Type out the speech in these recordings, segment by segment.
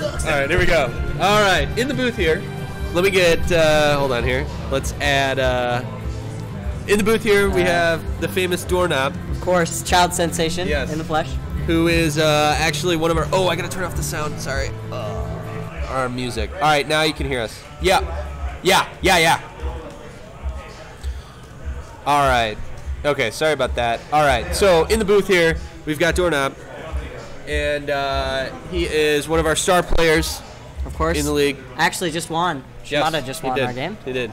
All right, here we go. All right, in the booth here. Let me get. Uh, hold on here. Let's add. Uh, in the booth here, we have the famous doorknob, Of course, child sensation Yes. in the flesh. who is uh, actually one of our. Oh, I gotta turn off the sound. Sorry. Uh, our music. All right, now you can hear us. Yeah, yeah, yeah, yeah. All right. Okay, sorry about that. All right, so in the booth here, we've got doorknob, and uh, he is one of our star players Of course. in the league. Actually, just won. Yes, just won our game. He did.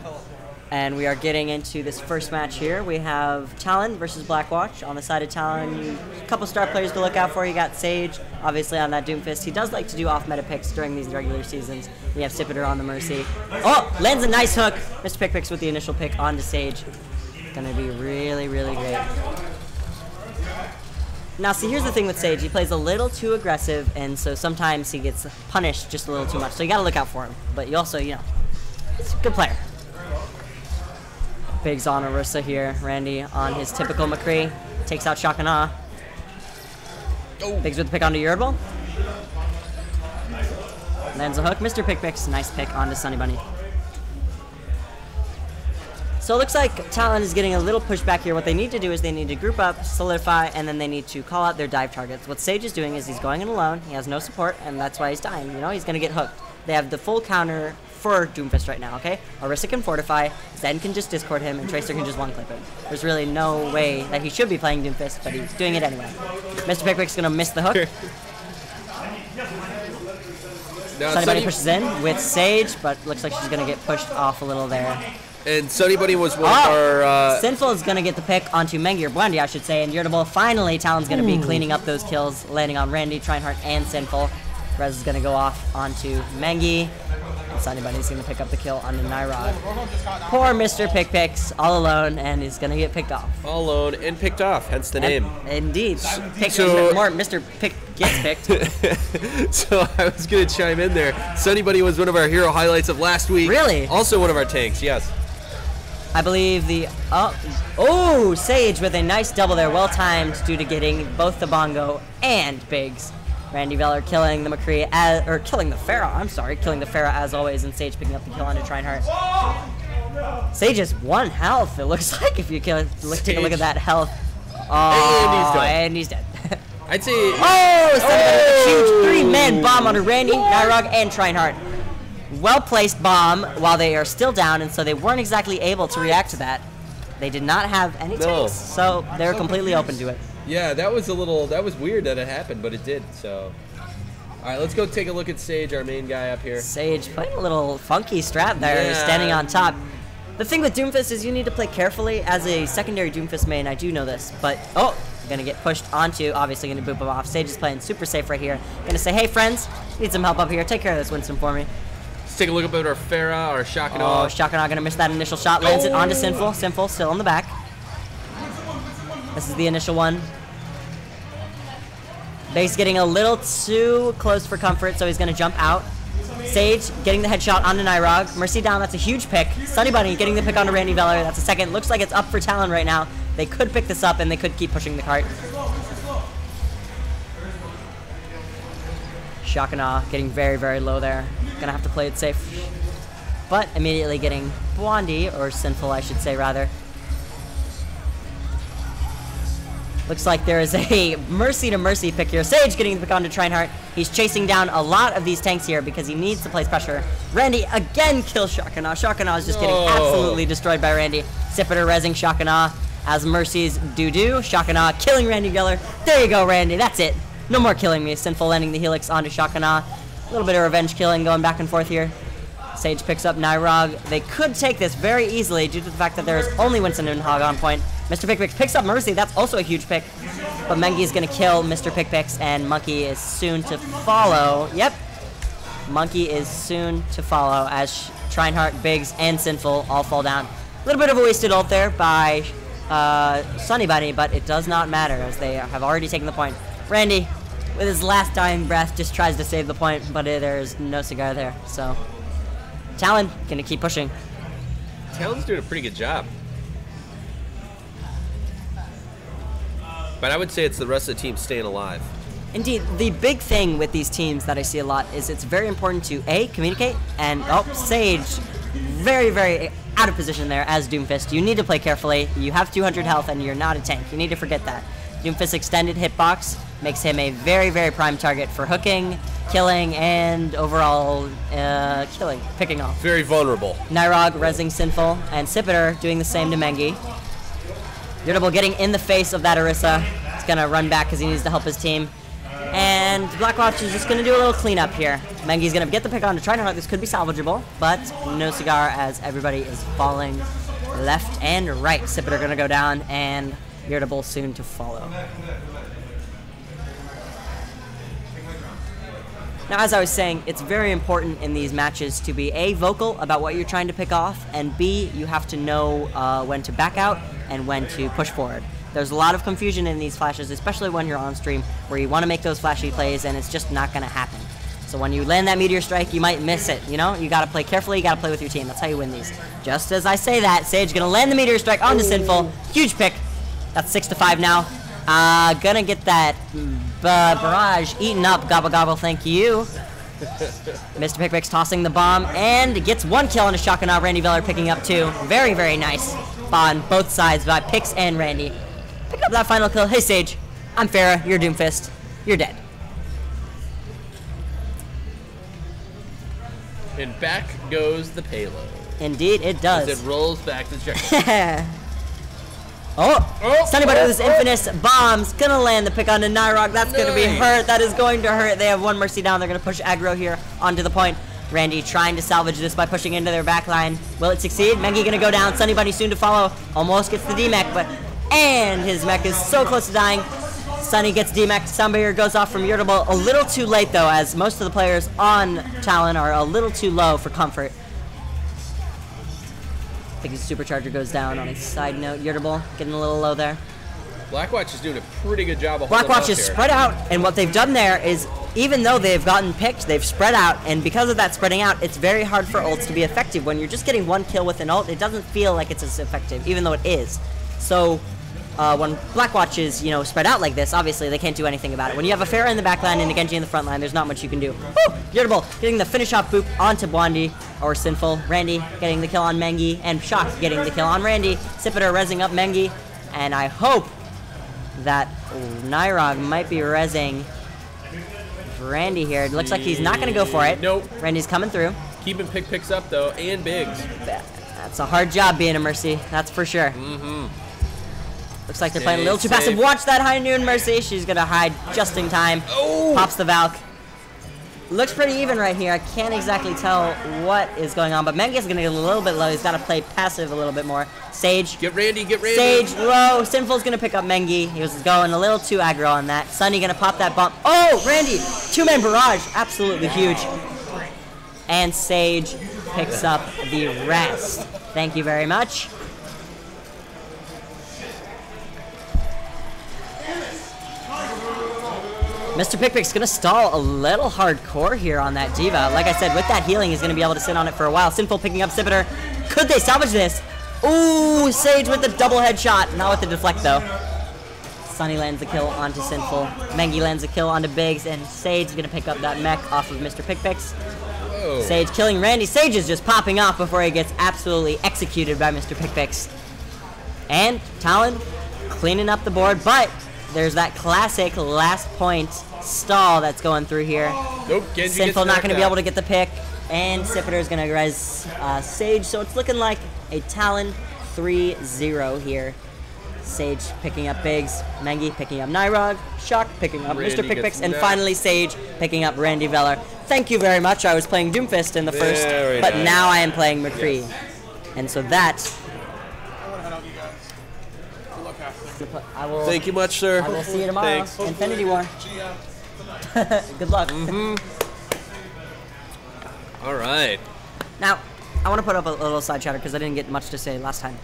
And we are getting into this first match here. We have Talon versus Blackwatch. On the side of Talon, you, a couple star players to look out for. You got Sage, obviously on that Doomfist. He does like to do off meta picks during these regular seasons. You have Sipiter on the Mercy. Oh, lands a nice hook. Mr. Pick picks with the initial pick onto Sage. Gonna be really, really great. Now, see, here's the thing with Sage. He plays a little too aggressive, and so sometimes he gets punished just a little too much. So you gotta look out for him. But you also, you know, he's a good player. Biggs on Orisa here. Randy on his typical McCree. Takes out Shakana. Biggs with the pick onto Yerbal. Lands a hook. Mr. Pick picks. Nice pick onto Sunny Bunny. So it looks like Talon is getting a little pushback here. What they need to do is they need to group up, solidify, and then they need to call out their dive targets. What Sage is doing is he's going in alone. He has no support, and that's why he's dying. You know, he's going to get hooked. They have the full counter for Doomfist right now, okay? Orisa can fortify, Zen can just discord him, and Tracer can just one-clip him. There's really no way that he should be playing Doomfist, but he's doing it anyway. Mr. Pickpick's going to miss the hook. Now, Sunny Bunny Sunny, pushes in with Sage, but looks like she's going to get pushed off a little there. And Sunny Bunny was one Oh, of our. Uh, Sinful is going to get the pick onto Mengi, or Blondie, I should say, and Irritable. Finally, Talon's going to be cleaning up those kills, landing on Randy, Trinehart, and Sinful. Rez is going to go off onto Mengi, and Sunny Bunny's going to pick up the kill onto Nyrog. Poor Mr. Pick Picks, all alone, and he's going to get picked off. all alone and picked off, hence the name. Indeed. Pick, So- more Mr. Pick gets picked. so I was gonna chime in there. Sunny Bunny was one of our hero highlights of last week. Really? Also one of our tanks. Yes. I believe the oh oh Sage with a nice double there, well timed due to getting both the bongo and Biggs. Randy Veller killing the McCree as, or killing the Pharah. I'm sorry, killing the Pharah as always, and Sage picking up the kill onto Trinehart. Sage is one health. It looks like if you kill, look, take a look at that health. Oh, And he's done. and he's dead. I'd say. Oh, with a Oh! huge three-man bomb onto Randy, Nyrog, and Trinehart. Well-placed bomb while they are still down, and so they weren't exactly able to react to that. They did not have any No. tanks, so they were completely open to it. Yeah, that was a little. That was weird that it happened, but it did. So. All right, let's go take a look at Sage, our main guy up here. Sage playing a little funky strat there, Yeah. standing on top. The thing with Doomfist is you need to play carefully. As a secondary Doomfist main, I do know this, but oh, gonna get pushed onto. Obviously gonna boop him off. Sage is playing super safe right here. Gonna say, hey friends, need some help up here. Take care of this Winston for me. Let's take a look at our Pharah, our Shock and Oh. Shotgun gonna miss that initial shot. Lands it onto Sinful. Sinful still in the back. This is the initial one. Base getting a little too close for comfort, so he's gonna jump out. Sage getting the headshot onto Nyrog. Mercy down, that's a huge pick. Sunny Bunny getting the pick onto Randy Veller. That's a second. Looks like it's up for Talon right now. They could pick this up and they could keep pushing the cart. Awe getting very, very low there. Gonna have to play it safe. But immediately getting Blondie, or Sinful, I should say, rather. Looks like there is a Mercy to Mercy pick here. Sage getting the pick onto Trinehart. He's chasing down a lot of these tanks here because he needs to place pressure. Randy again kills Shakana. Shakana is just getting absolutely destroyed by Randy. Sipiter resing Shakana as Mercy's doo-doo. Shakana killing Randy Veller. There you go, Randy. That's it. No more killing me. Sinful landing the Helix onto Shakana. A little bit of revenge killing going back and forth here. Sage picks up Nyrog. They could take this very easily due to the fact that there is only Winston and Hog on point. Mr. Pickpicks picks up Mercy. That's also a huge pick. But Mengi is going to kill Mr. Pickpicks, and Monkey is soon to follow. Yep. Monkey is soon to follow as Trinehart, Biggs, and Sinful all fall down. A little bit of a wasted ult there by uh, Sunny Bunny, but it does not matter as they have already taken the point. Randy, with his last dying breath, just tries to save the point, but there's no cigar there. So, Talon gonna keep pushing. Talon's doing a pretty good job. But I would say it's the rest of the team staying alive. Indeed, the big thing with these teams that I see a lot is it's very important to A, communicate, and oh, Sage, very, very out of position there as Doomfist. You need to play carefully. You have 200 health and you're not a tank. You need to forget that. Doomfist extended hitbox makes him a very, very prime target for hooking, killing, and overall uh, killing, picking off. Very vulnerable. Nyrog, Resing Sinful, and Sipiter doing the same to Mengi. Irritable getting in the face of that Orisa. He's gonna run back because he needs to help his team. And Blackwatch is just gonna do a little cleanup here. Mengi's gonna get the pick on to try to This could be salvageable, but no cigar as everybody is falling left and right. Sipiter gonna go down and Irritable soon to follow. Now, as I was saying, it's very important in these matches to be A, vocal about what you're trying to pick off, and B, you have to know uh, when to back out and when to push forward. There's a lot of confusion in these flashes, especially when you're on stream, where you want to make those flashy plays and it's just not going to happen. So when you land that meteor strike, you might miss it. You know, you got to play carefully. You got to play with your team. That's how you win these. Just as I say that, Sage gonna land the meteor strike onto Sinful. Huge pick. That's six to five now. Uh, gonna get that barrage eaten up. Gobble gobble, thank you. Mr. Pickpick's tossing the bomb and gets one kill on a shotgun. Now Randy Veller picking up two. Very, very nice on both sides by Pix and Randy. Pick up that final kill. Hey, Sage. I'm Pharah. You're Doomfist. You're dead. And back goes the payload. Indeed, it does. As it rolls back to check. Oh oh, oh, oh Sunny Bunny with his oh. infamous bombs. Gonna land the pick onto Nyrog. That's nice. gonna be hurt. That is going to hurt. They have one Mercy down. They're gonna push aggro here onto the point. Randy trying to salvage this by pushing into their back line. Will it succeed? Mengi gonna go down. Sunny Bunny soon to follow. Almost gets the D-Mech, but... And his mech is so close to dying. Sunny gets D-Mech. Sound Barrier goes off from Irritable. A little too late, though, as most of the players on Talon are a little too low for comfort. Think his supercharger goes down on a side note. Irritable getting a little low there. Blackwatch is doing a pretty good job of Blackwatch is here. spread out, and what they've done there is, even though they've gotten picked, they've spread out, and because of that spreading out, it's very hard for ults to be effective. When you're just getting one kill with an ult, it doesn't feel like it's as effective, even though it is. So uh, when Blackwatch is, you know, spread out like this, obviously they can't do anything about it. When you have a Pharah in the back line and a Genji in the front line, there's not much you can do. Woo! Irritable getting the finish off boop onto Blondie, or Sinful. Randy getting the kill on Mengi, and Shock getting the kill on Randy. Sipiter resing up Mengi, and I hope that Nyrog might be resing Randy here. It looks like he's not going to go for it. Nope. Randy's coming through. Keeping pick picks up, though, and bigs. That's a hard job being a Mercy, that's for sure. Mm-hmm. Looks like they're playing a little too passive. Watch that high noon Mercy. She's gonna hide just in time. Oh. Pops the Valk. Looks pretty even right here. I can't exactly tell what is going on, but Mengi's gonna get a little bit low. He's gotta play passive a little bit more. Sage. Get Randy, get Randy. Sage low. Sinful's gonna pick up Mengi. He was going a little too aggro on that. Sunny gonna pop that bump. Oh, Randy! Two-man barrage. Absolutely huge. And Sage picks up the rest. Thank you very much. Mr. Pickpick's gonna stall a little hardcore here on that D.Va. Like I said, with that healing, he's gonna be able to sit on it for a while. Sinful picking up Sipiter. Could they salvage this? Ooh, Sage with the double headshot. Not with the deflect, though. Sunny lands the kill onto Sinful. Mengi lands the kill onto Biggs, and Sage's gonna pick up that mech off of Mr. Pickpicks. Sage killing Randy. Sage is just popping off before he gets absolutely executed by Mr. Pickpicks. And Talon cleaning up the board, but there's that classic last point stall that's going through here. Nope, Genji Sinful not going to be able to get the pick, and Sipiter is going to res uh, Sage, so it's looking like a Talon 3-0 here. Sage picking up Biggs, Mengi picking up Nyrog, Shock picking up Randy Mr. Pickpicks, and finally Sage picking up Randy Veller. Thank you very much. I was playing Doomfist in the very first, but nice. now I am playing McCree. Yes. And so that I will. Thank you much, sir. I will see you tomorrow. Thanks. Infinity War. Good luck. Mm-hmm. All right. Now, I want to put up a little side chatter because I didn't get much to say last time.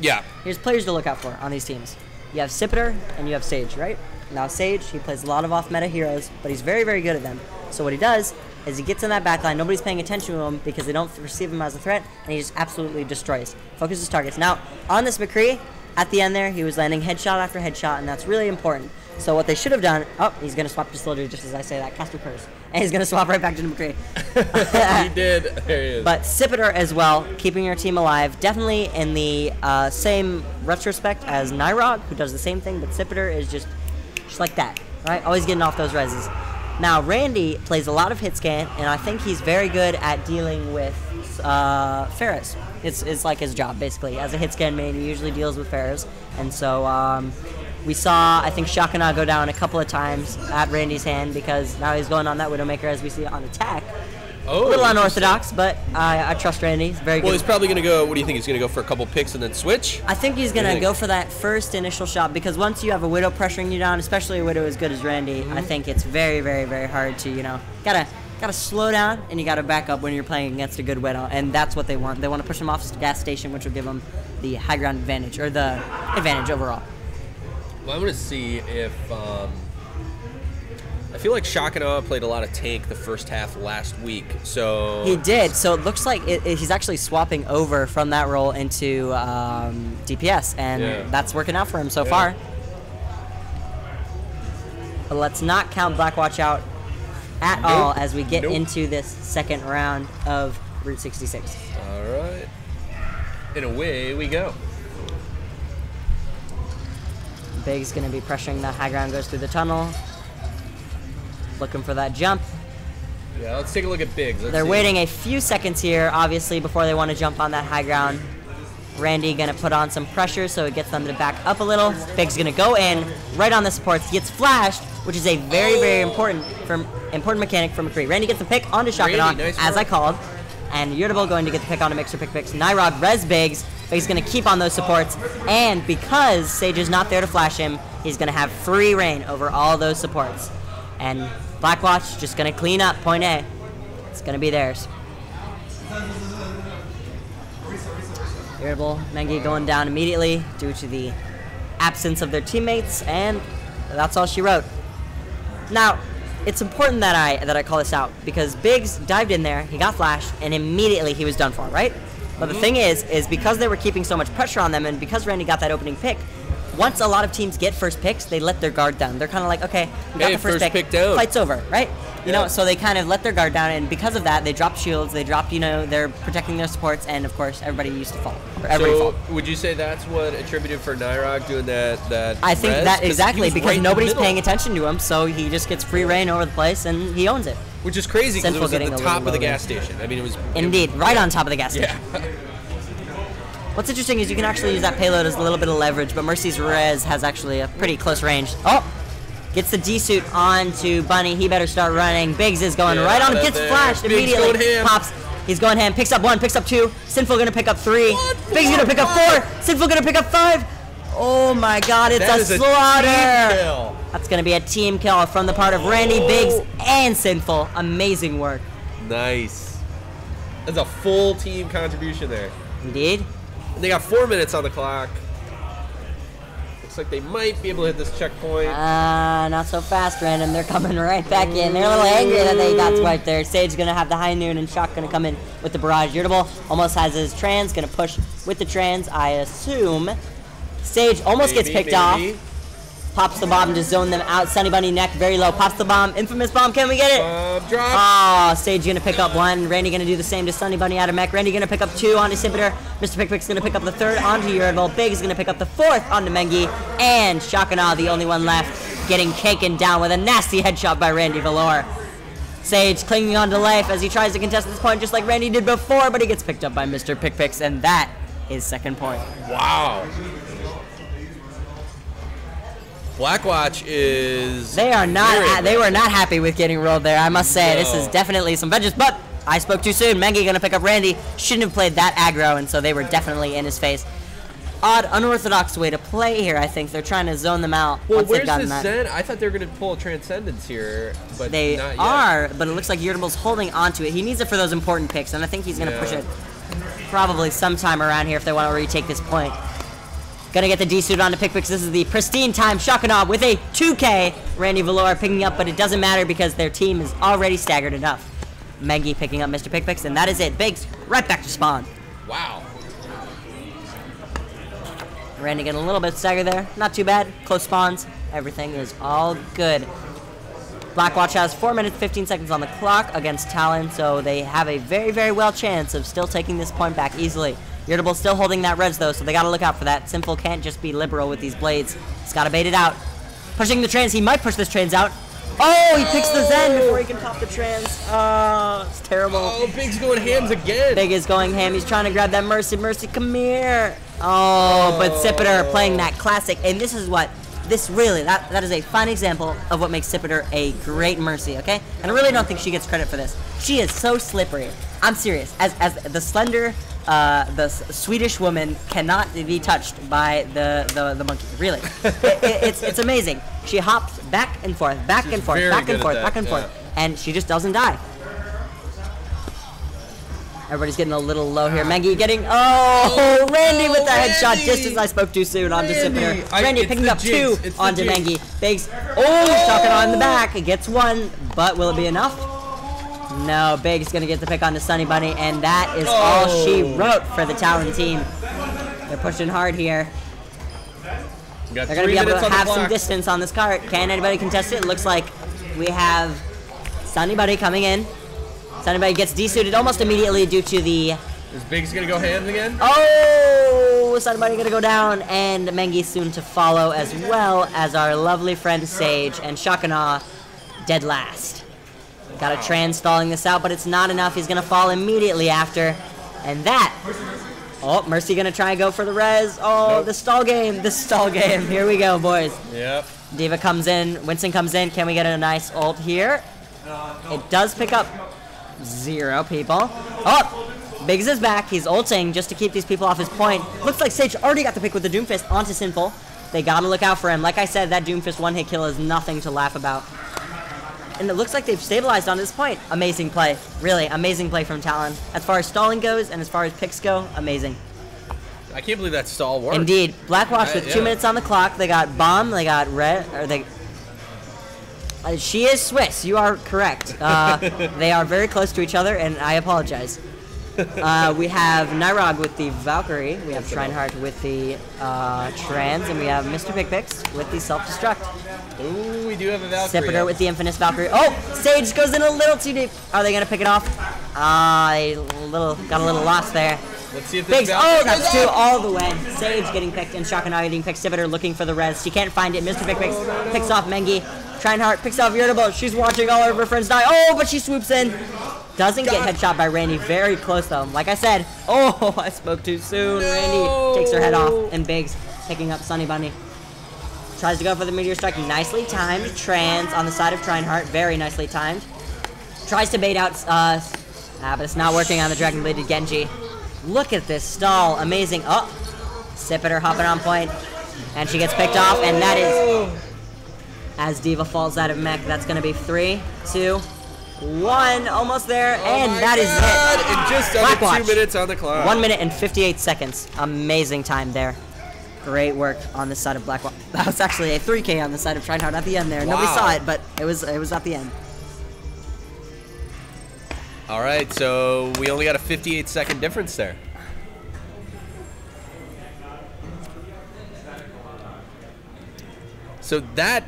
Yeah. Here's players to look out for on these teams. You have Sipiter and you have Sage, right? Now Sage, he plays a lot of off-meta heroes, but he's very, very good at them. So what he does is he gets in that backline, nobody's paying attention to him because they don't perceive him as a threat, and he just absolutely destroys. Focuses targets. Now, on this McCree, at the end there, he was landing headshot after headshot, and that's really important. So what they should have done, oh, he's going to swap to Soldier just as I say that, Castor Curse. And he's going to swap right back to McCree. he did. There he is. But Sipiter as well, keeping your team alive. Definitely in the uh, same retrospect as Nyrog, who does the same thing, but Sipiter is just, just like that, right? Always getting off those reses. Now, Randy plays a lot of hit scan, and I think he's very good at dealing with uh, Pharahs. It's, it's like his job, basically. As a hit scan main, he usually deals with Pharahs. And so um, we saw, I think, Shakana go down a couple of times at Randy's hand because now he's going on that Widowmaker as we see on attack. oh, A little unorthodox, but I, I trust Randy. He's very Well, good. Well, he's probably going to go. What do you think? He's going to go for a couple picks and then switch? I think he's gonna go for that first initial shot because once you have a widow pressuring you down, especially a widow as good as Randy, I Mm-hmm. think it's very, very, very hard to you know gotta gotta slow down and you gotta back up when you're playing against a good widow, and that's what they want. They want to push them off the gas station, which will give them the high ground advantage or the advantage overall. Well, I want to see if. Um, I feel like Shakanoa played a lot of tank the first half last week, so He did, so it looks like it, it- he's actually swapping over from that role into um, DPS, and Yeah. that's working out for him so Yeah. far. But let's not count Blackwatch out at Nope. all as we get Nope. into this second round of Route 66. All right. And away we go. Big's going to be pressuring the high ground, goes through the tunnel. Looking for that jump. Yeah, let's take a look at Biggs. Let's They're waiting a few seconds here, obviously, before they want to jump on that high ground. Randy gonna put on some pressure so it gets them to back up a little. Big's gonna go in right on the supports. Gets flashed, which is a very, very oh. important from important mechanic for McCree. Randy gets the pick onto Randy, nice as. I called. And Irritable going to get the pick onto Mixer Pick Picks. Nyrog res Biggs. he's gonna keep on those supports. And because Sage is not there to flash him, he's gonna have free reign over all those supports. And Blackwatch just gonna clean up point A. It's gonna be theirs. Irritable, Mengi going down immediately due to the absence of their teammates, and that's all she wrote. Now, it's important that I that I call this out because Biggs dived in there, he got flashed, and immediately he was done for, right? But the mm-hmm. thing is, is because they were keeping so much pressure on them, and because Randy got that opening pick, once a lot of teams get first picks, they let their guard down. They're kind of like, okay, we got Hey, the first, first pick down. fight's over, right? You Yeah. know, so they kind of let their guard down, and because of that, they dropped shields, they dropped, you know, they're protecting their supports, and of course, everybody used to fall. So fall. would you say that's what attributed for Nyrog doing that? That I think res? that exactly because right nobody's paying attention to him, so he just gets free reign over the place and he owns it. which is crazy because it was at the top of the gas station. I mean, it was Indeed, right on top of the gas station. Yeah. What's interesting is you can actually use that payload as a little bit of leverage, but Mercy's res has actually a pretty close range. Oh! Gets the D suit onto Bunny. He better start running. Biggs is going Yeah, right on. Gets there. flashed Biggs immediately. Pops. He's going ham. Picks up one. Picks up two. Sinful gonna pick up three. What? Biggs gonna pick up Four. Sinful gonna pick up five. Oh my God! It's That a a slaughter. kill. That's gonna be a team kill from the part of Randy oh. Biggs Oh. and Sinful. Amazing work. Nice. That's a full team contribution there. Indeed. And they got four minutes on the clock. Looks like they might be able to hit this checkpoint. Ah, not so fast, Random. They're coming right back in. They're a little angry that they got swiped there. Sage's gonna have the high noon and Shock gonna come in with the barrage. Irritable almost has his trans, gonna push with the trans, I assume. Sage almost gets Maybe, picked off. Pops the bomb to zone them out. Sunny Bunny neck very low. Pops the bomb. Infamous bomb. Can we get it? Bomb drop. Oh, Sage gonna pick up one. Randy gonna do the same to Sunny Bunny out of mech. Randy gonna pick up two onto Scipitor. Mr. Pickpick's gonna pick up the third onto. Big is gonna pick up the fourth onto Mengi. And Shakana, the only one left, getting taken down with a nasty headshot by Randy Valor. Sage clinging on to life as he tries to contest this point just like Randy did before, but he gets picked up by Mr. Pickpicks, and that is second point. Wow. Blackwatch is. They are not. Ha- they were not happy with getting rolled there. I must say, this is definitely some vengeance. But I spoke too soon. Mengi gonna pick up Randy. Shouldn't have played that aggro, and so they were definitely in his face. Odd, unorthodox way to play here. I think they're trying to zone them out Well, once where's the that. Zen? I thought they were going to pull a Transcendence here, but They not yet. are, but it looks like Irritable's holding onto it. He needs it for those important picks, and I think he's gonna push it probably sometime around here if they want to retake this point. Gonna get the D suit onto Pickpicks. This is the pristine time. Shakanob with a 2K. Randy Valor picking up, but it doesn't matter because their team is already staggered enough. Mengi picking up Mr. Pickpicks, and that is it. Biggs right back to spawn. Wow. Randy getting a little bit staggered there. Not too bad. Close spawns. Everything is all good. Blackwatch has 4 minutes 15 seconds on the clock against Talon, so they have a very, very well chance of still taking this point back easily. Irritable still holding that res though, so they gotta look out for that. Sinful can't just be liberal with these blades. He's gotta bait it out. Pushing the trans, he might push this trans out. Oh, he picks the Zen before he can pop the trans. Oh, it's terrible. Oh, Big's going hams again. Big is going ham. He's trying to grab that Mercy. Mercy, come here. Oh, but Sipiter playing that classic. And this is what, this really, that, that is a fine example of what makes Sipiter a great Mercy, okay? And I really don't think she gets credit for this. She is so slippery. I'm serious. As, as the slender, uh, the S- Swedish woman cannot be touched by the, the, the monkey. Really. it, it, it's, it's amazing. She hops back and forth, back and forth, back and forth, back and yeah. forth. And she just doesn't die. Everybody's getting a little low here. Maggie getting oh, Randy with the headshot just as I spoke too soon onto Randy. Sipiter. I- Randy picking up jinx. two It's onto jinx. Maggie. Biggs oh, he's chucking on the back. It gets one, but will it be enough? No, Biggs gonna get the pick on the Sunny Bunny, and that is all she Oh. wrote for the Talon team. They're pushing hard here. They're gonna be able to have some distance on this cart. Can anybody contest it? It looks like we have Sunny Bunny coming in. Sunny Bunny gets desuited almost immediately due to the Is Big's gonna go hams again? Oh, Sunny Bunny gonna go down, and Mengi soon to follow, as well as our lovely friend Sage and Shakana dead last. Got a trans stalling this out, but it's not enough. He's gonna fall immediately after, and that. Oh, Mercy gonna try and go for the res. Oh, Nope. the stall game, the stall game. Here we go, boys. Yep. D.Va comes in, Winston comes in. Can we get a nice ult here? It does pick up zero people. Oh, Biggs is back. He's ulting just to keep these people off his point. Looks like Sage already got the pick with the Doomfist onto Sinful. They gotta look out for him. Like I said, that Doomfist one hit kill is nothing to laugh about. And it looks like they've stabilized on this point. Amazing play. Really, amazing play from Talon. As far as stalling goes and as far as picks go, amazing. I can't believe that stall worked. Indeed. Blackwatch Uh, with yeah. two minutes on the clock. They got bomb. They got red. Or they. Uh, she is Swiss. You are correct. Uh, they are very close to each other, and I apologize. Uh, we have Nyrog with the Valkyrie. We have Schreinehardt with the uh, Trans, and we have Mr. Pickpicks with the self-destruct. Ooh, we do have a Valkyrie. Sipiter with the Infinite Valkyrie. Oh, Sage goes in a little too deep. Are they gonna pick it off? Ah, a little got a little lost there. Let's see if this Biggs, Valkyrie oh, that's two all the way. Sage getting picked and Shakanai getting picked. Sipiter looking for the res. She can't find it. Mr. Big picks, picks off Mengi. Trinehart picks off Irritable. She's watching all of her friends die. Oh, but she swoops in. Doesn't get headshot by Randy. Very close though. Like I said, oh, I spoke too soon. Randy takes her head off and Biggs picking up Sunny Bunny. Tries to go for the meteor strike. Nicely timed. Trans on the side of Trinehart. Very nicely timed. Tries to bait out, uh, ah, but it's not working on the Dragon Bladed Genji. Look at this stall. Amazing. Oh, Sipiter hopping on point. And she gets picked off, and that is, as D.Va falls out of mech, that's going to be three, two, one. Almost there, oh and Oh my that is God, it. And just under Blackwatch. two minutes on the clock. One minute and 58 seconds. Amazing time there. Great work on the side of Blackwatch. That was actually a 3K on the side of Trinehart at the end there. Nobody saw it, but it was it was at the end. All right, so we only got a 58 second difference there. So that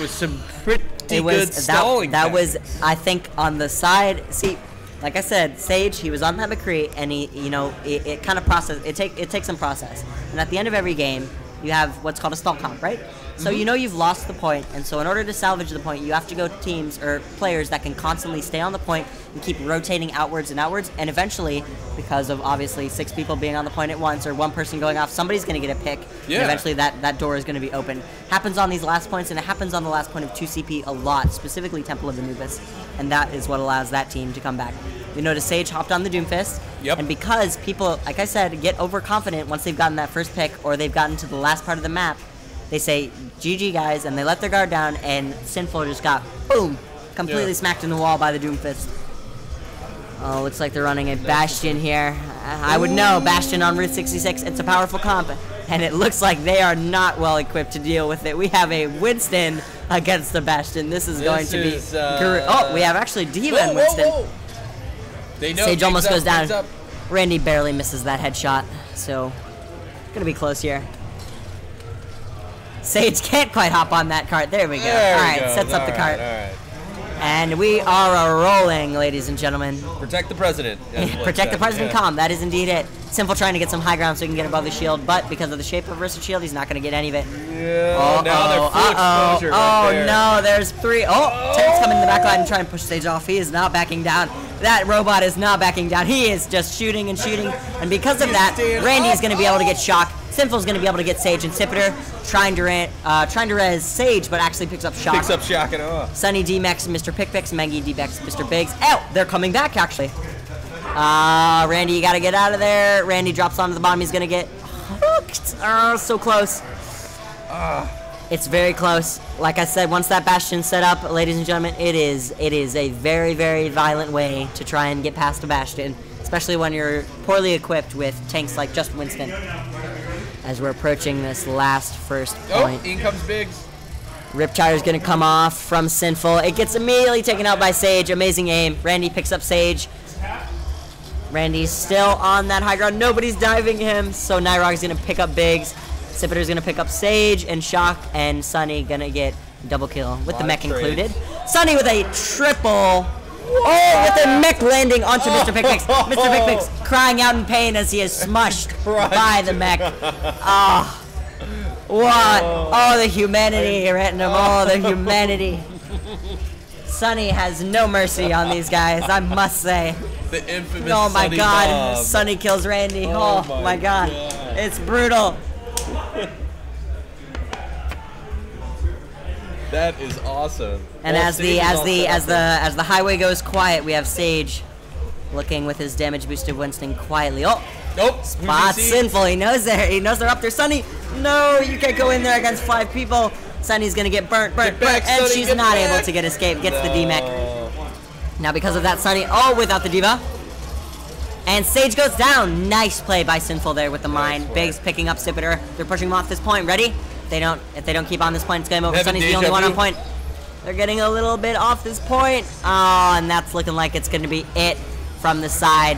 was some pretty it was good stalling. that, that was. I think on the side. See, like I said, Sage he was on that McCree and he you know it, it kind of process it take it takes some process. And at the end of every game, you have what's called a stall comp, right? So Mm-hmm. you know you've lost the point, and so in order to salvage the point, you have to go to teams or players that can constantly stay on the point and keep rotating outwards and outwards, and eventually, because of obviously six people being on the point at once or one person going off, somebody's going to get a pick. Yeah. And eventually that, that door is going to be open. Happens on these last points, and it happens on the last point of 2CP a lot, specifically Temple of Anubis. And that is what allows that team to come back. We notice Sage hopped on the Doomfist. Yep. And because people, like I said, get overconfident once they've gotten that first pick or they've gotten to the last part of the map, they say, GG guys, and they let their guard down, and Sinful just got, boom, completely Yeah. smacked in the wall by the Doomfist. Oh, looks like they're running a Bastion here. I would know, Bastion on Route 66, it's a powerful comp. And it looks like they are not well equipped to deal with it. We have a Winston against the Bastion. This is going This to be... is, uh, oh, we have actually D.Va and Winston. whoa. They know Sage almost up, goes down. Randy barely misses that headshot, so gonna be close here. Sage can't quite hop on that cart. There we go. There all right, sets up the right, cart. All right. And we are a rolling, ladies and gentlemen. Protect the president. Protect the president Yeah. calm. That is indeed it. Simple trying to get some high ground so he can get above the shield, but because of the shape of Versa shield, he's not going to get any of it. Yeah. Oh, full uh-oh. exposure oh right there. no, there's three. Oh, Tank's coming in the back line and trying to push Sage off. He is not backing down. That robot is not backing down. He is just shooting and shooting. And because of that, Randy is going to be able to get shock. Sinful's going to be able to get Sage and Sipiter, trying to ran, uh, trying to res Sage, but actually picks up shock. Picks up shock and awe. Sunny D-Max, Mr. Pickpicks, Mengi D-Max, Mr. Biggs. Oh, they're coming back actually. Uh, Randy, you gotta get out of there. Randy drops onto the bottom. He's gonna get hooked. Oh, so close. It's very close. Like I said, once that bastion's set up, ladies and gentlemen, it is it is a very very violent way to try and get past a bastion, especially when you're poorly equipped with tanks like just Winston. As we're approaching this last first Oh, point. in comes Biggs. is gonna come off from Sinful. It gets immediately taken out by Sage. Amazing aim. Randy picks up Sage. Randy's still on that high ground. Nobody's diving him, so Nyrog's gonna pick up Biggs. Sipiter's gonna pick up Sage and Shock, and Sunny gonna get double kill with the mech included. Sunny with a triple. Oh, with the mech landing onto Mr. Pickpicks. Mr. Pickpicks crying out in pain as he is smushed by the mech. Ah. What? Oh, the humanity, Retinum. Oh, the humanity. Sunny has no mercy on these guys, I must say. The infamous Oh my Sonny god, Bob. Sunny kills Randy. Oh Oh, my my god. God. It's brutal. That is awesome. And Well, as Sage the as the as the as the highway goes quiet, we have Sage looking with his damage boosted Winston quietly. Oh, Nope. Spot sinful. He knows there. He knows they're up there. Sunny, no, you can't go in there against five people. Sunny's gonna get burnt, burnt, Get back, burnt, and Sunny, she's not back. able to get escape. Gets the D-Mech. Now because of that, Sunny, oh, without the D.Va. And Sage goes down. Nice play by Sinful there with the mine. play. Biggs picking up Sipiter. They're pushing him off this point. Ready? If they don't, if they don't keep on this point, it's game over. Sunny's the only one on point. They're getting a little bit off this point. Oh, and that's looking like it's going to be it from the side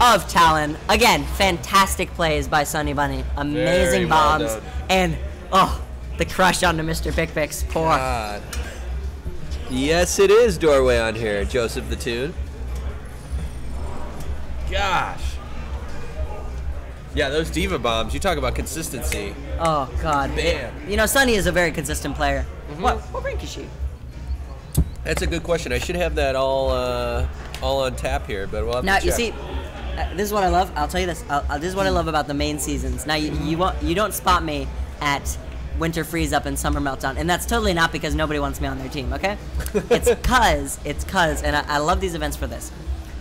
of Talon. Again, fantastic plays by Sunny Bunny. Amazing Very well bombs. done. and, oh, the crush onto Mr. Pickpicks. Poor. God. Yes, it is doorway on here, Joseph the Tune. Gosh. Yeah, those D.Va bombs. You talk about consistency. Oh God. Bam. You know, Sunny is a very consistent player. Mm-hmm. What what rank is she? That's a good question. I should have that all uh, all on tap here, but we'll have Now to you see, uh, this is what I love. I'll tell you this. I'll, this is what I love about the main seasons. Now you you won't you don't spot me at Winter Freeze Up and Summer Meltdown, and that's totally not because nobody wants me on their team. Okay, it's cause it's cause, and I, I love these events for this.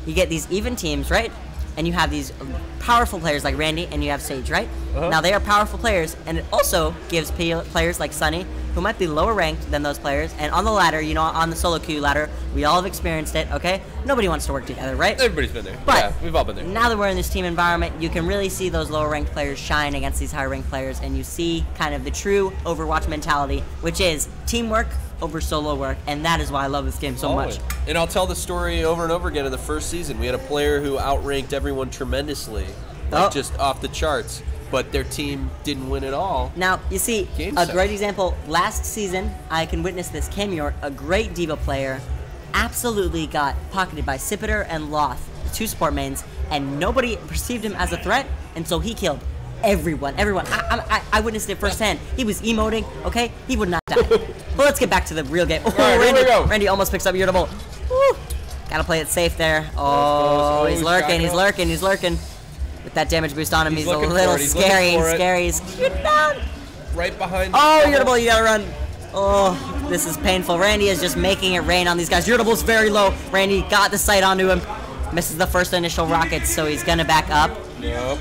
You get these even teams, right? And you have these powerful players like Randy, and you have Sage, right? Uh-huh. Now they are powerful players, and it also gives p- players like Sunny, who might be lower ranked than those players, and on the ladder, you know, on the solo queue ladder, we all have experienced it. Okay, nobody wants to work together, right? Everybody's been there. But yeah, we've all been there. Now that we're in this team environment, you can really see those lower ranked players shine against these higher ranked players, and you see kind of the true Overwatch mentality, which is teamwork over solo work, and that is why I love this game so Always. much. And I'll tell the story over and over again in the first season. We had a player who outranked everyone tremendously, like Oh. just off the charts, but their team didn't win at all. Now, you see, Game a set. great example, last season, I can witness this. Cam York, a great D.Va player, absolutely got pocketed by Sipiter and Loth, the two support mains, and nobody perceived him as a threat, and so he killed everyone. Everyone. I, I, I- witnessed it firsthand. He was emoting, okay? He would not die. but let's get back to the real game. Oh, right, here we Randy, go. Randy almost picks up Irritable. Woo. Gotta play it safe there. Oh, he's lurking, he's lurking, he's lurking. With that damage boost on him, He's he's, a little scary, scary. He's down. Right behind. Oh, Irritable, you gotta run. Oh, this is painful. Randy is just making it rain on these guys. Irritable's very low. Randy got the sight onto him. Misses the first initial rockets, so he's gonna back up. Yep.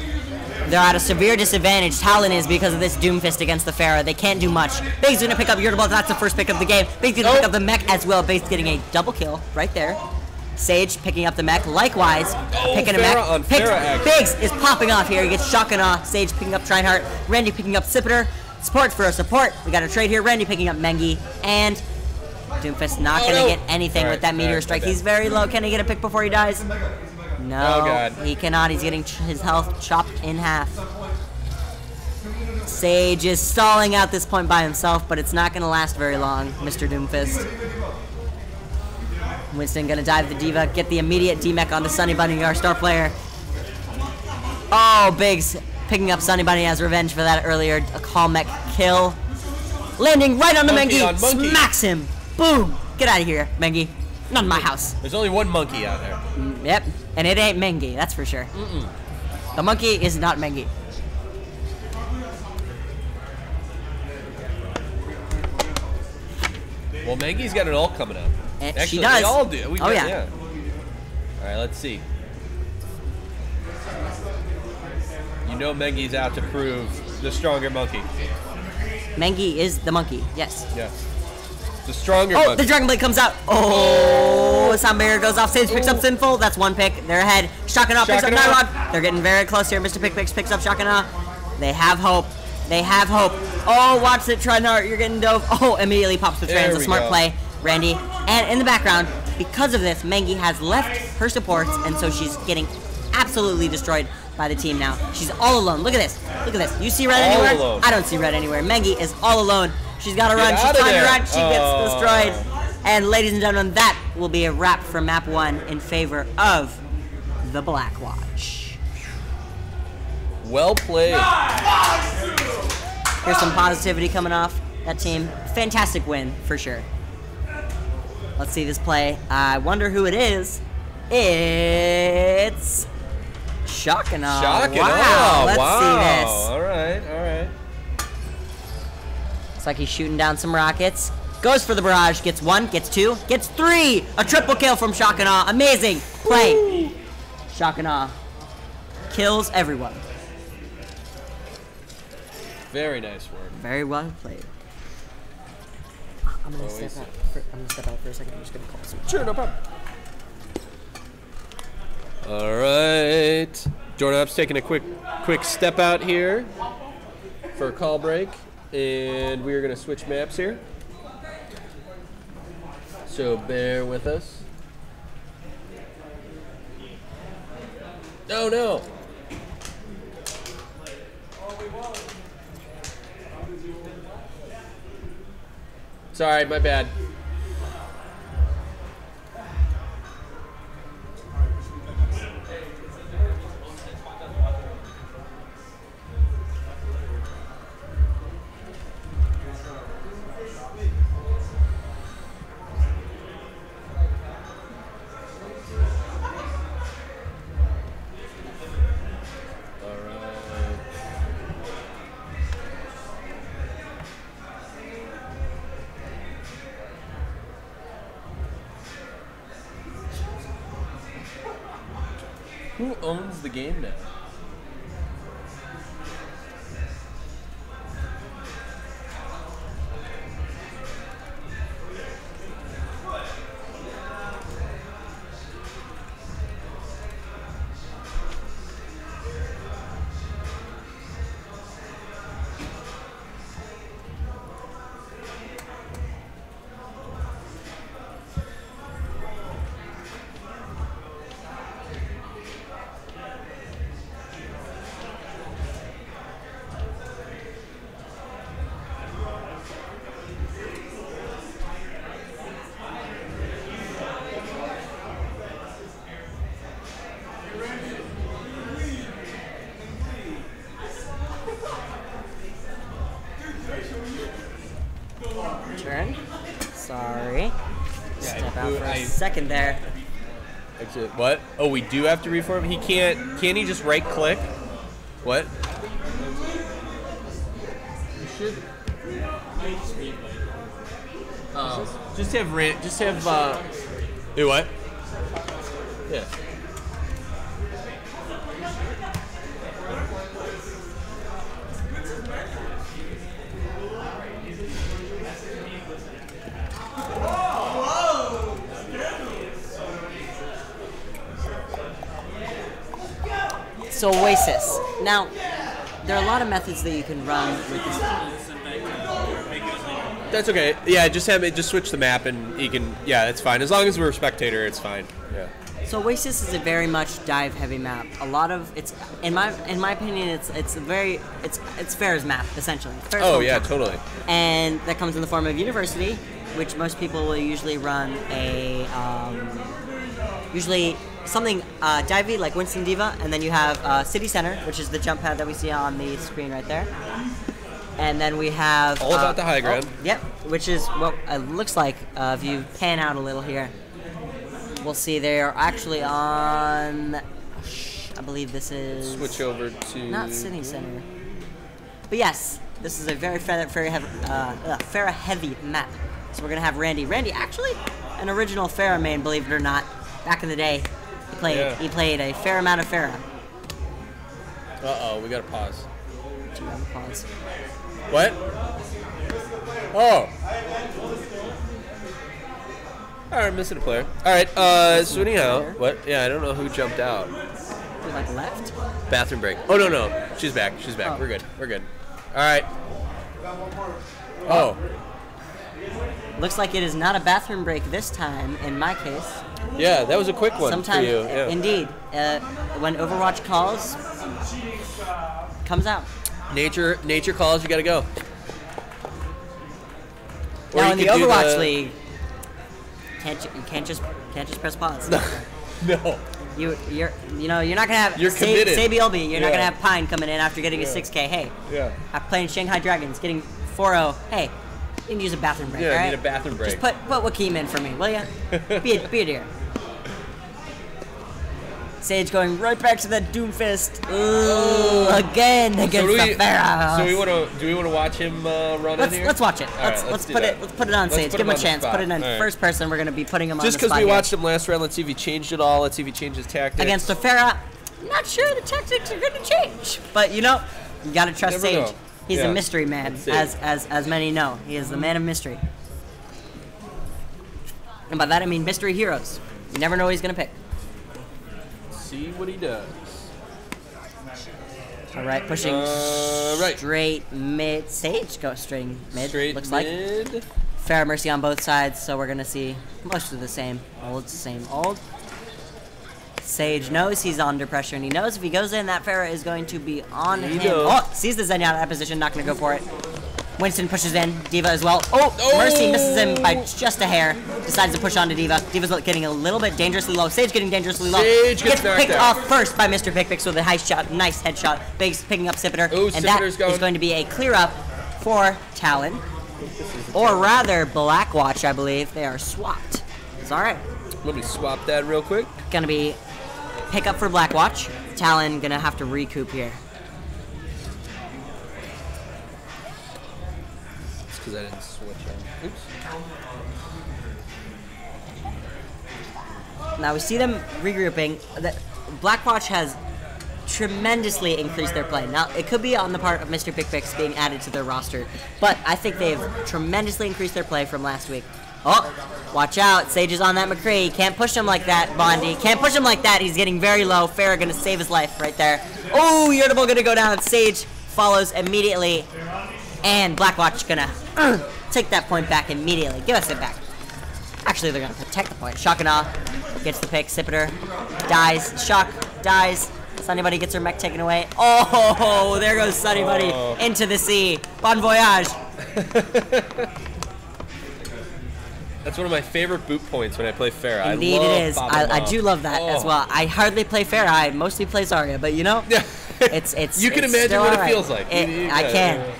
They're at a severe disadvantage. Talon is because of this Doomfist against the Pharah. They can't do much. Big's gonna pick up Irritable. That's the first pick of the game. Big's gonna pick up the mech as well. Big's getting a double kill right there. Sage picking up the mech. Likewise, picking a mech. Picks- Biggs is popping off here. He gets shock and awe. Sage picking up Trinehart. Randy picking up Sipiter. Support for a support. We got a trade here. Randy picking up Mengi. And Doomfist not Oh, gonna no. get anything All with that meteor right, strike. He's very low. Can he get a pick before he dies? No, Oh, God. he cannot. He's getting ch- his health chopped in half. Sage is stalling out this point by himself, but it's not going to last very long, Mr. Doomfist. Winston going to dive the D.Va, get the immediate DMEC onto Sunny Bunny, our star player. Oh, Biggs picking up Sunny Bunny as revenge for that earlier a call mech kill. Landing right on the Mengi, smacks him. Boom! Get out of here, Mengi. Not in my house. There's only one monkey out there. Yep, and it ain't Mengi, that's for sure. The monkey is not Mengi. Well, Mengi's got it all coming up. Eh, she Actually, does. we all do. We Oh, got- yeah. All right, let's see. You know Mengi's out to prove the stronger monkey. Mengi is the monkey, yes. Yeah. The stronger Oh, monkey. the Dragon Blade comes out. Oh, Sound Barrier goes off. Sage picks up Sinful. That's one pick. They're ahead. Shakana picks up. Nyrog. They're getting very close here. Mr. Pick Picks picks up Shakana. They have hope. They have hope. Oh, watch it, Trinehart. You're getting dove. Oh, immediately pops the trans. A smart go. play, Randy. And in the background, because of this, Mengi has left her supports, and so she's getting absolutely destroyed by the team now. She's all alone. Look at this. Look at this. You see red All anywhere? alone. I don't see red anywhere. Mengi is all alone. She's got to run. She's trying to run. She gets Oh. destroyed. And ladies and gentlemen, that will be a wrap for map one in favor of the Black Watch. well played. Here's some positivity coming off that team. Fantastic win for sure. Let's see this play. I wonder who it is. It's Shocking. Shocking. Wow. Oh, Let's wow. see this. All right, all right. Looks like he's shooting down some rockets. Goes for the barrage. Gets one. Gets two. Gets three. A triple kill from Shock and Awe. Amazing play. Shock and Awe kills everyone. Very nice work. Very well played. I'm gonna Always. step out. For, I'm gonna step out for a second. I'm just gonna call some. Sure, no problem. All right. Doorknob's taking a quick quick step out here for a call break, and we are going to switch maps here. So bear with us. Oh no! Sorry, my bad. Second there. Actually, what? Oh, we do have to reform. He can't. Can he just right click? What? You should. Oh. Just have ran. Just have. uh... Do what? So Oasis. Now, there are a lot of methods that you can run with this. That's okay. Yeah, just have it. Just switch the map, and you can. Yeah, that's fine. As long as we're a spectator, it's fine. Yeah. So Oasis is a very much dive heavy map. A lot of it's in my in my opinion it's it's a very it's it's Pharah's map essentially. Pharah's Oh yeah, hometown. totally. And that comes in the form of university, which most people will usually run a um, usually something uh, divey like Winston D.Va, and then you have uh, City Center, which is the jump pad that we see on the screen right there. And then we have All about uh, the high ground. oh, yep, which is what it looks like uh, if you pan out a little here. We'll see they are actually on. I believe this is Switch over to. not City Center. But yes, this is a very Pharah, very heavy, uh, uh, Pharah heavy map. So we're gonna have Randy. Randy, actually, an original Pharah main, believe it or not. Back in the day, played Yeah. he played a fair amount of Pharah. Uh oh, we gotta pause. Do you have a pause? What? Oh. All right, missing a player. All right, uh, so anyhow, what? Yeah, I don't know who jumped out. To like left. Bathroom break. Oh no no, she's back. She's back. Oh. We're good. We're good. All right. Oh, Looks like it is not a bathroom break this time. In my case, yeah, that was a quick one sometimes for you. Yeah. indeed, uh, when Overwatch calls, comes out. Nature, nature calls. You gotta go. Or now in the Overwatch the- League, can't you, you can't just can't just press pause. No. You you're you know you're not gonna have You're say, committed. say BLB. You're not gonna have Pine coming in after getting Yeah. a 6K. Hey, Yeah. I'm playing Shanghai Dragons, getting 4-0. Hey, you can use a bathroom break. Yeah, I need a bathroom break. Just put put Wakeem in for me, will you? be a be a dear. Sage going right back to that Doomfist. Ooh, again So against do the we, so we want to do we want to watch him uh, run Let's in here? let's watch it. All let's right, let's, do put that. it let's put it on Let's Sage. Give him a chance. Put it in right. first person. We're gonna be putting him Just on Just because we here. watched him last round, let's see if he changed it all. Let's see if he changes tactics. against a Pharah. Not sure the tactics are going to change, but you know, you got to trust Never Sage. know. He's Yeah. a mystery man, as as as many know. He is the man of mystery, and by that I mean mystery heroes. You never know what he's going to pick. see what he does. All right, pushing Uh, right. straight mid. Sage goes straight mid. Straight looks like Pharmercy on both sides, so we're going to see most of the same. Old, same old. Sage knows he's under pressure, and he knows if he goes in, that Pharah is going to be on He him. knows. Oh, sees the Zenyatta out of position, not going to go for it. Winston pushes in, D.Va as well. Oh, Oh! Mercy misses him by just a hair. Decides to push on to D.Va. D.Va's getting a little bit dangerously low. Sage getting dangerously low. Sage gets knocked picked out. off first by Mr. Pickpicks with a high shot, nice headshot. Biggs picking up Sipiter, Ooh, and that Sipiter's is going. going to be a clear up for Talon. Or rather, Blackwatch, I believe. They are swapped. It's alright. Let me swap that real quick. Gonna be pickup for Blackwatch. Talon gonna have to recoup here. It's because I didn't switch on. Oops. Now we see them regrouping. Blackwatch has tremendously increased their play. Now it could be on the part of Mr. Pickpicks being added to their roster, but I think they've tremendously increased their play from last week. Oh, watch out! Sage is on that McCree. Can't push him like that, Bondi. Can't push him like that. He's getting very low. Pharah gonna save his life right there. Oh, Irritable gonna go down. Sage follows immediately, and Blackwatch gonna uh, take that point back immediately. Give us it back. Actually, they're gonna protect the point. Shock and awe gets the pick. Sipiter dies. Shock dies. Sunny Bunny gets her mech taken away. Oh, there goes Sunny Bunny Oh. into the sea. Bon voyage. That's one of my favorite boot points when I play Pharah. Indeed, I love it is. I, I do love that as Oh. well. I hardly play Pharah. I mostly play Zarya, but you know, it's it's. You can it's imagine what it feels like. It- You- you- I can. yeah.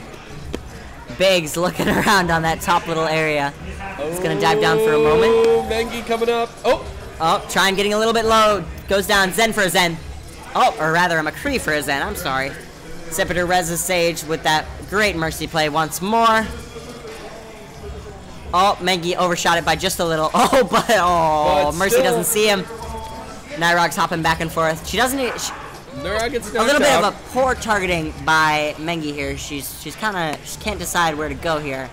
Biggs looking around on that top little area. It's gonna dive down for a oh, moment. Oh, Mengi coming up. Oh, Oh, Trine getting a little bit low. Goes down. Zen for a Zen. Oh, or rather I'm a McCree for a Zen. I'm sorry. Sipiter reses Sage with that great Mercy play once more. Oh, Mengi overshot it by just a little. Oh, but oh, But Mercy still. doesn't see him. Nyrog's hopping back and forth. She doesn't. She, gets a little bit out. of a poor targeting by Mengi here. She's she's kind of she can't decide where to go here.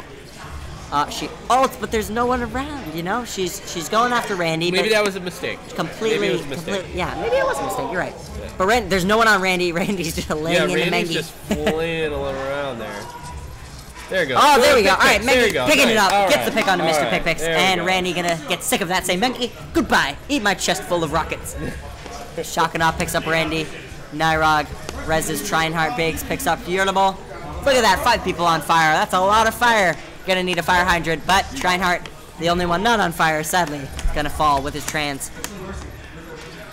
Uh, she ults, but there's no one around. You know, she's she's going after Randy. Maybe that was a mistake. completely, Maybe it was a mistake. completely- yeah, maybe it was a mistake. You're right. But Ran, there's no one on Randy. Randy's just laying Yeah, into Randy's Mengi. just flailing around there. There you go. Oh, there we go. All right. Mengi picking it up. All Gets the pick onto All Mr. right. Pick Picks. And go. Randy gonna get sick of that. Say, Mengi, goodbye. Eat my chest full of rockets. Shakana picks up Randy. Nyrog, Rez's Trinehart Biggs picks up Irritable. Look at that, five people on fire. That's a lot of fire. Gonna need a fire hydrant, but Trinehart, the only one not on fire, sadly, gonna fall with his trance.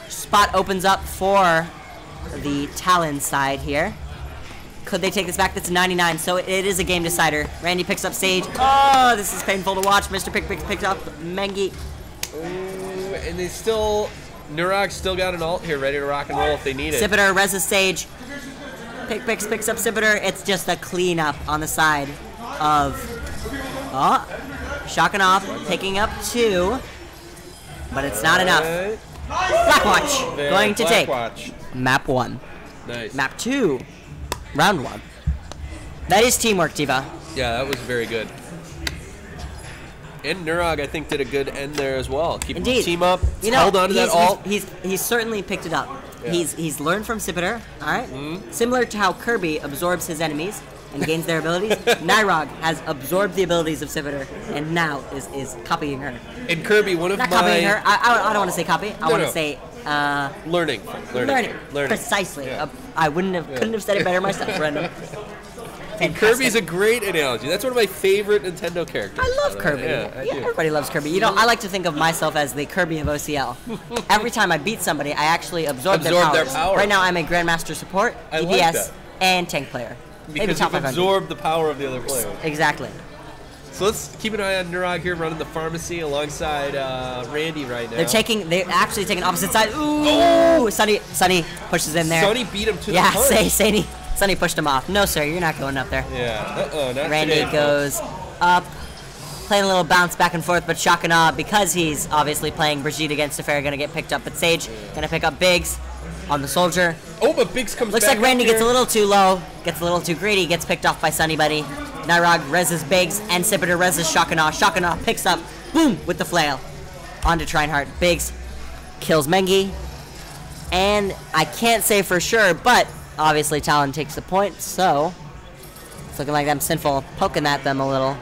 Spot opens up for the Talon side here. Could they take this back? That's 99, so it is a game decider. Randy picks up Sage. Oh, oh this is painful to watch. Mr. Pick Pick picks up Mengi. Ooh, and they still, Nyrog still got an alt here, ready to rock and roll if they need it. Sipiter, Reza Sage. Pick Picks picks up Sipiter. It's just a cleanup on the side of. Oh, Shakanov picking up two. But it's not enough. Blackwatch going to take map one. Nice. Map two. Round one. That is teamwork, Diva. Yeah, that was very good. And Nyrog, I think, did a good end there as well. Keep Indeed. the team up. You know, held on to he's, that alt. He's, he's, he's certainly picked it up. Yeah. He's he's learned from Sipiter, all right? Mm-hmm. Similar to how Kirby absorbs his enemies and gains their abilities, Nyrog has absorbed the abilities of Sipiter and now is, is copying her. And Kirby, one of Not my copying her. I, I, I don't want to say copy. I No, want to no. say uh, learning, learning, learning. learning. Precisely. Yeah. Uh, I wouldn't have couldn't have said it better myself, Brendan. And Kirby's a great analogy. That's one of my favorite Nintendo characters. I love by the way. Kirby. Yeah, I do. everybody loves Kirby. You know, I like to think of myself as the Kirby of OCL. Every time I beat somebody, I actually absorb, Absorb their, their power. Right now, I'm a Grandmaster support, I like DPS, and tank player. Maybe Because top you've absorbed the power of the other player. Exactly. So let's keep an eye on Nyrog here running the Pharmercy alongside uh, Randy right now. They're taking. They're actually taking opposite side. Ooh, Sunny. Sunny pushes in there. Sunny beat him to yeah, the punch. say Sunny. Sunny pushed him off. No, sir, you're not going up there. Yeah. Uh-oh, not Randy today, goes up, playing a little bounce back and forth, but Shakana, because he's obviously playing Brigitte against Teferi, gonna get picked up. But Sage gonna pick up Biggs on the soldier. Oh, but Biggs comes Looks like Randy gets a little too low, gets a little too greedy, gets picked off by Sunny Bunny. Nyrog reses Biggs, and Sipiter reses Shakana. Shakana picks up, boom, with the flail. Onto Trinehart. Biggs kills Mengi. And I can't say for sure, but obviously Talon takes the point, so it's looking like I'm sinful poking at them a little.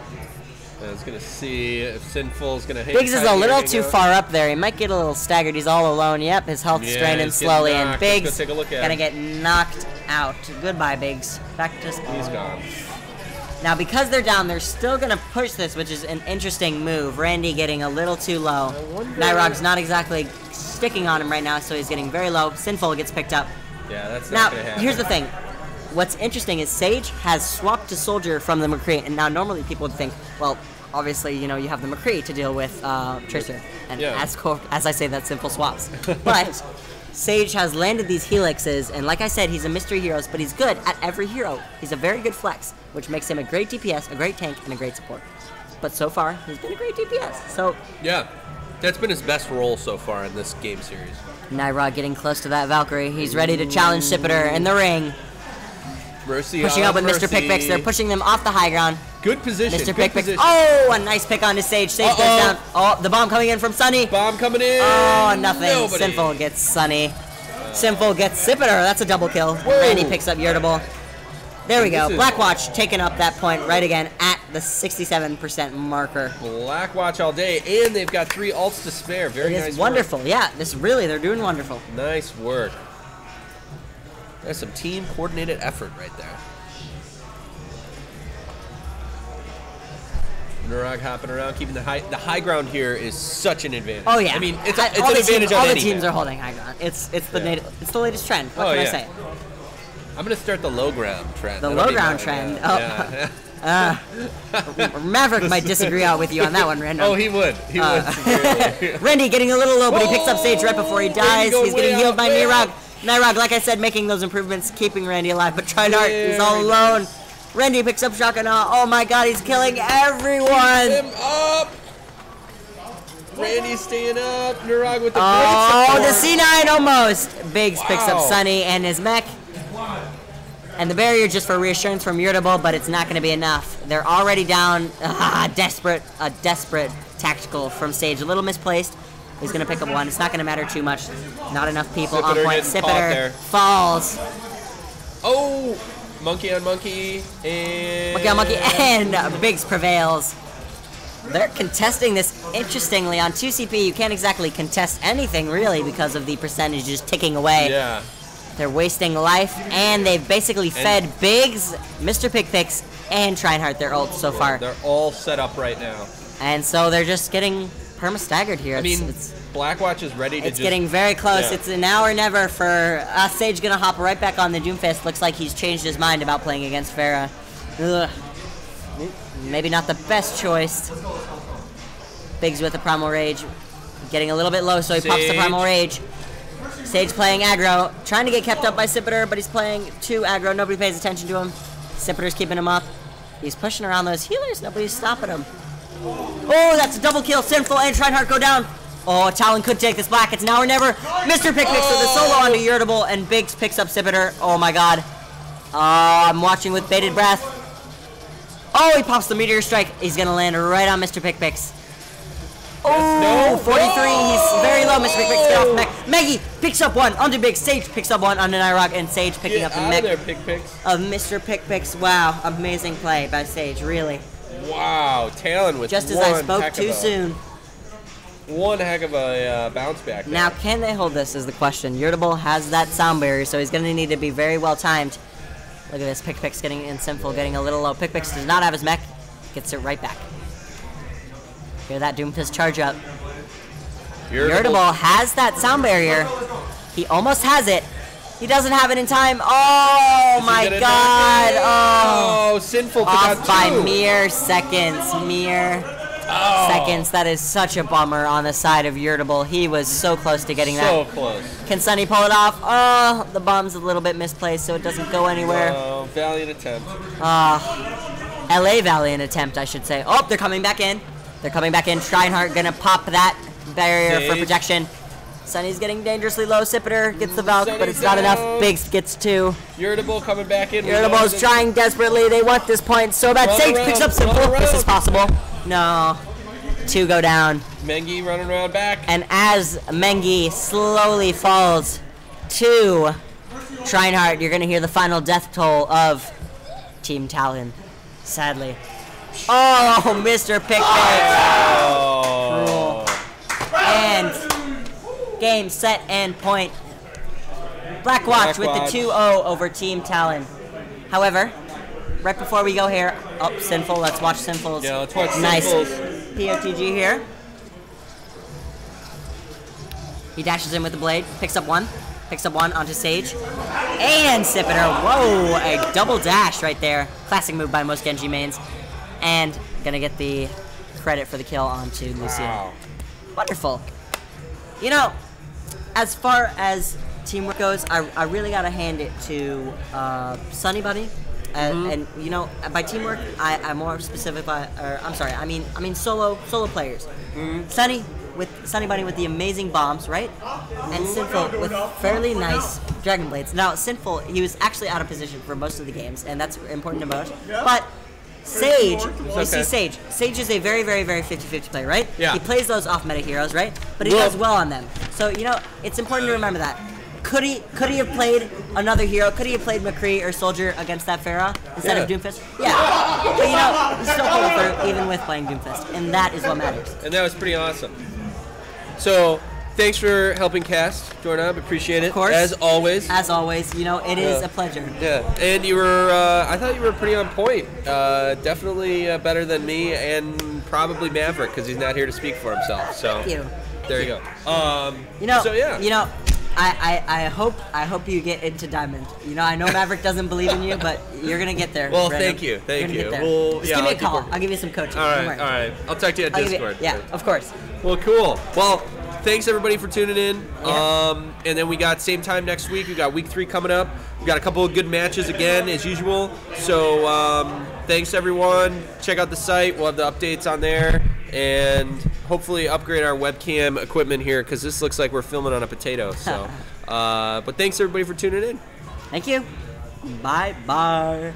I was gonna see if Sinful's gonna hang Biggs is a little too out. far up there. He might get a little staggered. He's all alone. Yep, his health Yeah, draining slowly, and knocked. Let's go Biggs take a look at gonna get knocked out. Goodbye, Biggs. Back to spawn. He's gone. Now, because they're down, they're still gonna push this, which is an interesting move. Randy getting a little too low. Nyrog's not exactly sticking on him right now, so he's getting very low. Sinful gets picked up. Yeah, that's Now, here's the thing. What's interesting is Sage has swapped to Soldier from the McCree, and now normally people would think, well, obviously, you know, you have the McCree to deal with uh, Tracer, and Yeah. as as I say, that's simple swaps. but Sage has landed these helixes, and like I said, he's a mystery hero, but he's good at every hero. He's a very good flex, which makes him a great DPS, a great tank, and a great support. But so far, he's been a great DPS. So Yeah, that's been his best role so far in this game series. Nyrog getting close to that Valkyrie. He's ready to challenge Sipiter in the ring. Mercy Pushing up with Mr. Mercy. Pickpicks. They're pushing them off the high ground. Good position. Mr. Good Pickpicks. position. Oh, a nice pick on to Sage. Sage goes down. Oh, the bomb coming in from Sunny. Bomb coming in. Oh, nothing. Nobody. Sinful gets Sunny. Sinful gets Sipiter. That's a double kill. Whoa. Randy picks up Irritable. There we go. Blackwatch taking up that point right again at the 67% marker. Black Watch all day, and they've got three alts to spare. Very It nice. is work. wonderful. Yeah, this really, they're doing wonderful. Nice work. That's some team coordinated effort right there. Nyrog hopping around, keeping the high the high ground here is such an advantage. Oh yeah. I mean it's, a, I- it's all an the advantage teams, on all the teams are holding high ground. It's it's the Yeah. it's the latest trend. What Oh, can I yeah. say? I'm gonna start the low ground trend. The That'll low ground trend. yeah. Oh. Yeah. Maverick might disagree out with you on that one, Random. oh, he would. He Uh, would. Randy getting a little low, but he picks up Sage right before he dies. He's getting healed by Nyrog. Nyrog, like I said, making those improvements, keeping Randy alive, but Trinehart is There all alone. Randy picks up Shakana. Oh my god, he's killing everyone. Him up. Randy staying up. Nyrog with the Oh, the. C9 almost. Biggs picks up Sunny and his mech. And the barrier just for reassurance from Irritable, but it's not going to be enough. They're already down. Ah, desperate, a desperate tactical from Sage. A little misplaced. He's going to pick up one. It's not going to matter too much. Not enough people on point. getting Sipiter falls. Oh, monkey on monkey and Monkey on monkey, and Biggs prevails. They're contesting this interestingly on 2CP. You can't exactly contest anything really because of the percentages ticking away. Yeah. They're wasting life, and they've basically fed Biggs, Mr. Pickpicks, and Trinehart their ults so far. They're all set up right now. And so they're just getting perma staggered here. I mean, it's, Blackwatch is ready to it's just getting very close. yeah. It's an hour or never for uh, Sage gonna hop right back on the Doomfist. Looks like he's changed his mind about playing against Pharah. Ugh. Maybe not the best choice. Biggs with the Primal Rage. Getting a little bit low, so he pops the Primal Rage. Sage playing aggro, trying to get kept up by Sipiter, but he's playing too aggro. Nobody pays attention to him. Sipiter's keeping him up. He's pushing around those healers. Nobody's stopping him. Oh, that's a double kill. Sinful and Trinehart go down. Oh, Talon could take this black. It's now or never. Mr. Pick picks with a solo onto oh. Irritable, and Biggs picks up Sipiter. Oh my god. Oh, I'm watching with bated breath. Oh, he pops the Meteor Strike. He's gonna land right on Mr. Pick Picks. Oh, no. 43. He's very low. Mr. Pick Picks get off Meg. Maggie picks up one onto Biggs. Sage picks up one onto Nyrog, and Sage picking Get up the out of mech there, pick of Mr. Pick Picks. Wow, amazing play by Sage, really. Wow, Talon with Just as one I spoke too a, soon. One heck of a uh, bounce back. there. Now, can they hold this is the question. Irritable has that sound barrier, so he's going to need to be very well timed. Look at this. Pickpicks getting in Sinful, getting a little low. Pickpicks does not have his mech. Gets it right back. Hear that Doomfist charge up. Irritable has that sound barrier. He almost has it. He doesn't have it in time. Oh Is my god. Oh. Oh, sinful. Off by two. mere seconds. Mere Oh, seconds. That is such a bummer on the side of Irritable. He was so close to getting that. So close. Can Sunny pull it off? Oh, the bomb's a little bit misplaced, so it doesn't go anywhere. Oh, valiant attempt. Ah, LA Valiant attempt, I should say. Oh, they're coming back in. They're coming back in. Trinehart gonna pop that barrier for Sage. Sunny's getting dangerously low. Sipiter gets the Valk, but Sunny's it's not enough. down. Biggs gets two. Irritable coming back in. Irritable's trying desperately. They want this point so bad. Run Sage around, picks up Simple. This is possible. No. Two go down. Mengi running around back. And as Mengi slowly falls to Trinehart, you're going to hear the final death toll of Team Talon. Sadly. Oh, Mr. Pickpick. Oh. And game, set, and point. Black Watch with Blackwatch. the 2-0 over Team Talon. However, right before we go here, oh, Sinful, let's watch Sinful's Yeah, let's watch nice Sinful's. POTG here. He dashes in with the blade, picks up one, picks up one onto Sage, and Sipiter. Whoa, a double dash right there. Classic move by most Genji mains. And gonna get the credit for the kill onto Lucian. Wow. Wonderful. You know, as far as teamwork goes, I, I really gotta hand it to uh, Sunny Bunny. Uh, And you know, by teamwork, I, I'm more specific. By, or I'm sorry, I mean I mean solo solo players. Sunny with Sunny Bunny with the amazing bombs, right? And Sinful with fairly nice Dragon Blades. Now Sinful, he was actually out of position for most of the games, and that's important to note. But Sage, you see. Sage. Sage is a very, very, very 50-50 player, right? Yeah. He plays those off-meta heroes, right? But he Well- does well on them. So you know, it's important to remember that. Could he could he have played another hero? Could he have played McCree or Soldier against that Pharah instead of Doomfist? Yeah. But you know, he still pulled through even with playing Doomfist, and that is what matters. And that was pretty awesome. So, thanks for helping cast, Jordan. Appreciate it. Of course. As always. As always, you know, it is Yeah. a pleasure. Yeah, and you were, uh, I thought you were pretty on point. Uh, definitely uh, better than me and probably Maverick because he's not here to speak for himself. So, Thank you. there you go. Um, You know, so yeah. you know, I, I, I hope I hope you get into Diamond. You know, I know Maverick doesn't believe in you, but you're gonna get there. Well, Brandon. thank you, thank you. Well, Just yeah, give me I'll a call. I'll give you some coaching. all right, all right. I'll talk to you at I'll give you- Discord. yeah, of course. Well, cool. Well, thanks everybody for tuning in. Yeah. Um, and then we got same time next week. We got week three coming up. We got a couple of good matches again as usual. So um, thanks everyone. Check out the site. We'll have the updates on there, and hopefully upgrade our webcam equipment here because this looks like we're filming on a potato. So, uh, but thanks everybody for tuning in. Thank you. Bye bye.